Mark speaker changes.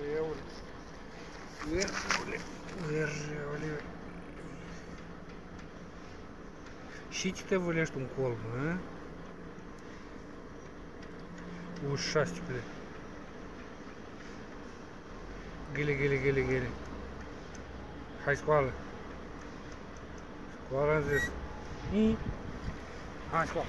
Speaker 1: uieuri. Uieule, uieule. Și ce te vălești un colm, a? Ușastipule. Gâle, gâle, gâle, gâle. Hai scoală. Scoală am zis. Hai scoală.